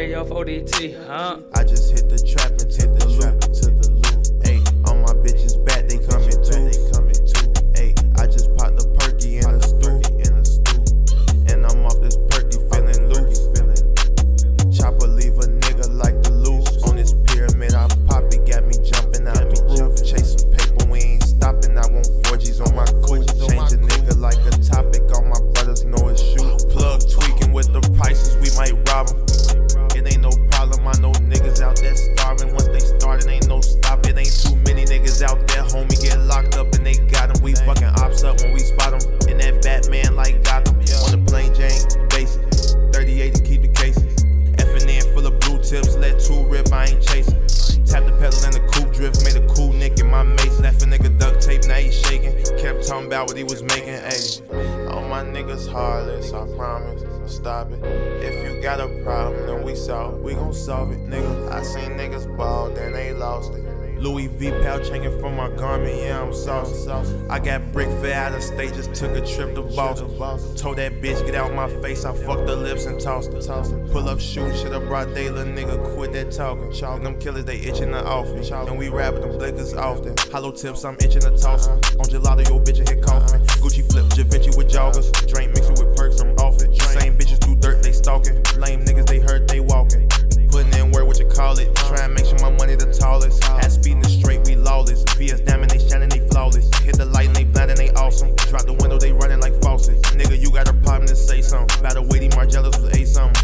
KF ODT, huh? I just hit the trap and hit the trap. Two rip, I ain't chasing. Tap the pedal in the coupe drift, made a cool nick in my mace. Left a nigga duct tape, now he shaking. Kept talking about what he was making, ayy. All my niggas heartless, I promise. Stop it. If you got a problem, then we solve. We gon' solve it, nigga. I seen niggas ball, then they lost it. Louis V pouch hanging from my garment, yeah, I'm saucy. I got brick for out of state, just took a trip to Boston. Told that bitch, get out my face, I fucked her lips and tossed her. Pull up shoot, shit up broad day, little nigga, quit that talking. And them killers, they itching the office. And we rapping them blickers often. Hollow tips, I'm itching to toss. On gelato, your bitch and hit Nigga, you got a problem to say something. About the weighty Margielas was A something.